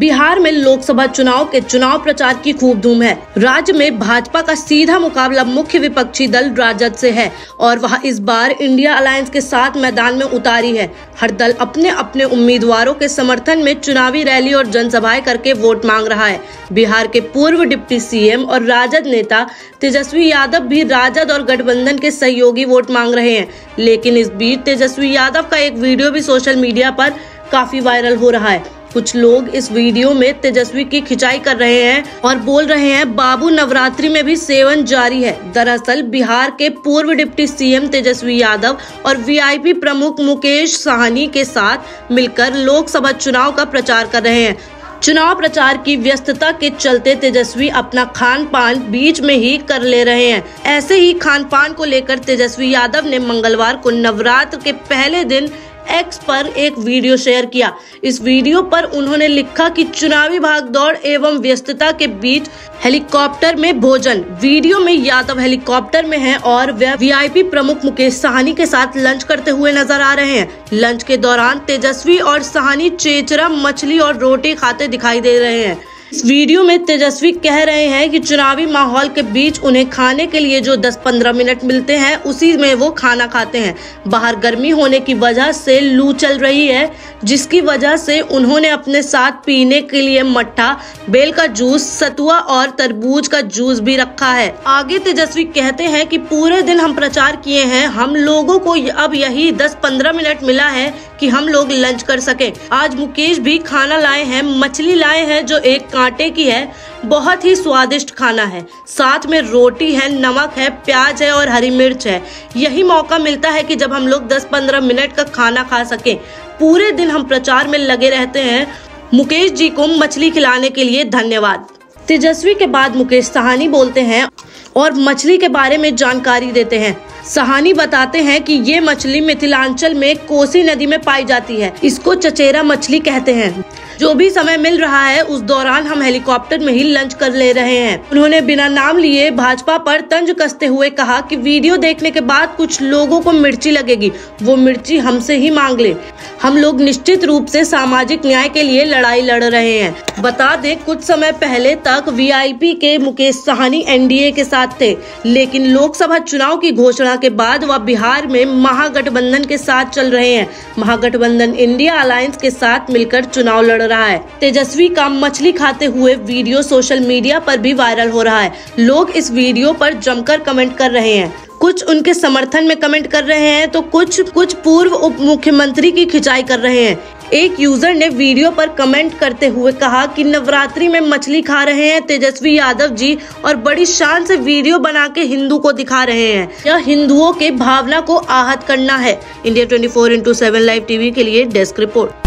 बिहार में लोकसभा चुनाव के चुनाव प्रचार की खूब धूम है। राज्य में भाजपा का सीधा मुकाबला मुख्य विपक्षी दल राजद से है और वह इस बार इंडिया अलायंस के साथ मैदान में उतारी है। हर दल अपने अपने उम्मीदवारों के समर्थन में चुनावी रैली और जनसभाएँ करके वोट मांग रहा है। बिहार के पूर्व डिप्टी सीएम और राजद नेता तेजस्वी यादव भी राजद और गठबंधन के सहयोगी वोट मांग रहे हैं। लेकिन इस बीच तेजस्वी यादव का एक वीडियो भी सोशल मीडिया पर काफ़ी वायरल हो रहा है। कुछ लोग इस वीडियो में तेजस्वी की खिंचाई कर रहे हैं और बोल रहे हैं, बाबू, नवरात्रि में भी सेवन जारी है। दरअसल, बिहार के पूर्व डिप्टी सीएम तेजस्वी यादव और वीआईपी प्रमुख मुकेश साहनी के साथ मिलकर लोकसभा चुनाव का प्रचार कर रहे हैं। चुनाव प्रचार की व्यस्तता के चलते तेजस्वी अपना खान पान बीच में ही कर ले रहे हैं। ऐसे ही खान पान को लेकर तेजस्वी यादव ने मंगलवार को नवरात्र के पहले दिन एक्स पर एक वीडियो शेयर किया। इस वीडियो पर उन्होंने लिखा कि चुनावी भागदौड़ एवं व्यस्तता के बीच हेलीकॉप्टर में भोजन। वीडियो में यादव हेलीकॉप्टर में हैं और वह वीआईपी प्रमुख मुकेश सहानी के साथ लंच करते हुए नज़र आ रहे हैं। लंच के दौरान तेजस्वी और साहनी चेचरा मछली और रोटी खाते दिखाई दे रहे हैं। इस वीडियो में तेजस्वी कह रहे हैं कि चुनावी माहौल के बीच उन्हें खाने के लिए जो 10-15 मिनट मिलते हैं, उसी में वो खाना खाते हैं। बाहर गर्मी होने की वजह से लू चल रही है, जिसकी वजह से उन्होंने अपने साथ पीने के लिए मट्ठा, बेल का जूस, सतुआ और तरबूज का जूस भी रखा है। आगे तेजस्वी कहते हैं कि पूरे दिन हम प्रचार किए हैं, हम लोगों को अब यही 10-15 मिनट मिला है कि हम लोग लंच कर सके। आज मुकेश भी खाना लाए हैं, मछली लाए हैं, जो एक कांटे की है। बहुत ही स्वादिष्ट खाना है। साथ में रोटी है, नमक है, प्याज है और हरी मिर्च है। यही मौका मिलता है कि जब हम लोग 10-15 मिनट का खाना खा सके। पूरे दिन हम प्रचार में लगे रहते हैं। मुकेश जी को मछली खिलाने के लिए धन्यवाद। तेजस्वी के बाद मुकेश सहानी बोलते हैं और मछली के बारे में जानकारी देते हैं। सहानी बताते हैं कि ये मछली मिथिलांचल में कोसी नदी में पाई जाती है। इसको चचेरा मछली कहते हैं। जो भी समय मिल रहा है, उस दौरान हम हेलीकॉप्टर में ही लंच कर ले रहे हैं। उन्होंने बिना नाम लिए भाजपा पर तंज कसते हुए कहा कि वीडियो देखने के बाद कुछ लोगों को मिर्ची लगेगी। वो मिर्ची हमसे ही मांग ले। हम लोग निश्चित रूप से सामाजिक न्याय के लिए लड़ाई लड़ रहे हैं। बता दें, कुछ समय पहले तक वीआईपी के मुकेश साहनी एनडीए के साथ थे, लेकिन लोकसभा चुनाव की घोषणा के बाद वह बिहार में महागठबंधन के साथ चल रहे हैं। महागठबंधन इंडिया अलायंस के साथ मिलकर चुनाव लड़ रहा है। तेजस्वी का मछली खाते हुए वीडियो सोशल मीडिया पर भी वायरल हो रहा है। लोग इस वीडियो पर जमकर कमेंट कर रहे हैं। कुछ उनके समर्थन में कमेंट कर रहे हैं तो कुछ कुछ पूर्व उप मुख्यमंत्री की खिंचाई कर रहे हैं। एक यूज़र ने वीडियो पर कमेंट करते हुए कहा कि नवरात्रि में मछली खा रहे हैं, तेजस्वी यादव जी और बड़ी शान से वीडियो बना के हिंदू को दिखा रहे हैं। यह हिंदुओं के भावना को आहत करना है। India twenty four into seven live TV के लिए डेस्क रिपोर्ट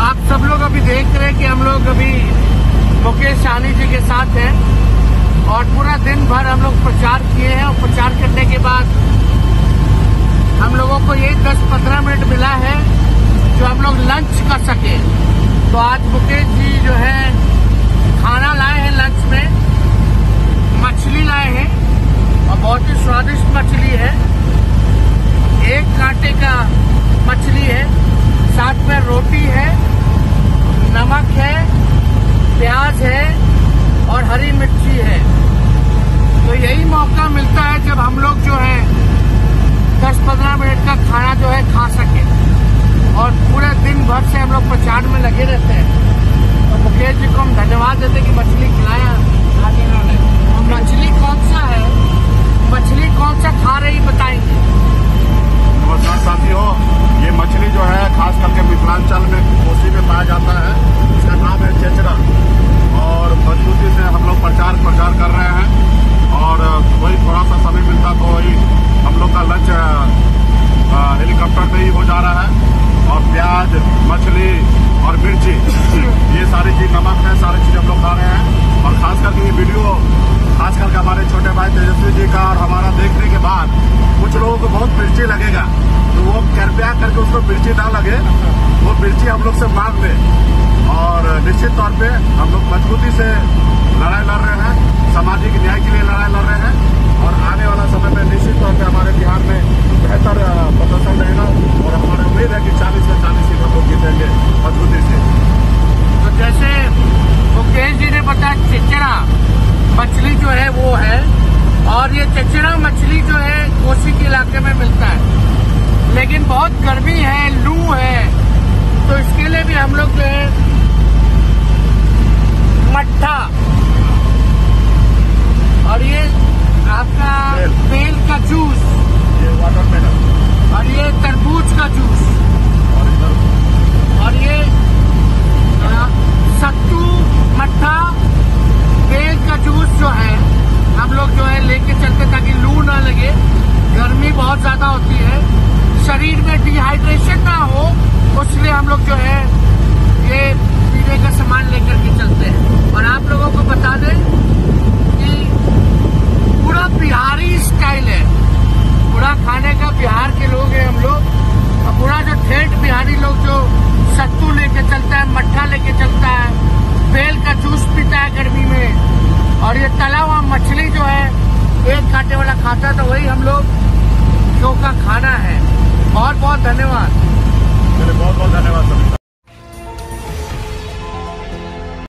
आप सब लोग अभी देख रहे हैं कि हम लोग अभी मुकेश साहनी जी के साथ हैं। दिन भर हम लोग प्रचार किए हैं और प्रचार करने के बाद हम लोगों को ये 10-15 मिनट मिला है जो हम लोग लंच कर सके। तो आज मुकेश जी जो है, खाना लाए हैं लंच में, मछली लाए हैं, और बहुत ही स्वादिष्ट मछली है। एक कांटे का मछली है, साथ में रोटी है, नमक है, प्याज है, और हरी मिर्ची है। यही मौका मिलता है जब हम लोग जो है 10-15 मिनट का खाना जो है खा सके और पूरे दिन भर से हम लोग प्रचार में लगे रहते हैं तो मुकेश जी को हम धन्यवाद देते कि मछली खिलाया आज इन्होंने मछली कौन सा है मछली कौन सा खा रही बताएँगे नमस्कार साथियों ये मछली जो है खास करके मिथिलांचल में कोसी में पाया जाता है इसका नाम है चेचरा और मजबूती से हम लोग प्रचार प्रचार कर रहे हैं और वही थोड़ा सा समय मिलता तो वही हम लोग का लंच हेलीकॉप्टर पे ही हो जा रहा है और प्याज मछली और मिर्ची ये सारी चीज़ नमक है सारी चीज़ हम लोग खा रहे हैं और खास करके ये वीडियो खास करके हमारे छोटे भाई तेजस्वी जी का और हमारा देखने के बाद कुछ लोगों को बहुत मिर्ची लगेगा। तो वो कृपया करके उसको मिर्ची ना लगे। वो मिर्ची हम लोग से मांग ले। और निश्चित तौर पे हम लोग मजबूती से लड़ाई लड़ रहे हैं। सामाजिक न्याय के लिए लड़ाई लड़ रहे हैं। और आने वाला समय में निश्चित तौर पर हमारे बिहार में मछली जो है, कोसी के इलाके में मिलता है। लेकिन बहुत गर्मी है, लू है। तो इसके लिए भी हम लोग जो है, मट्ठा लोग जो है, ये पीने का सामान लेकर के चलते हैं। और आप लोगों को बता दें कि पूरा बिहारी स्टाइल है। पूरा खाने का बिहार के लोग हैं हम लोग। और पूरा जो ठेठ बिहारी लोग जो सत्तू लेके चलता है, मट्ठा लेके चलता है, बेल का जूस पीता है गर्मी में, और ये तला हुआ मछली जो है, एक कांटे वाला खाता है तो वही हम लोग जो का खाना है। बहुत बहुत धन्यवाद। 俺もお互いがバトンみたいな。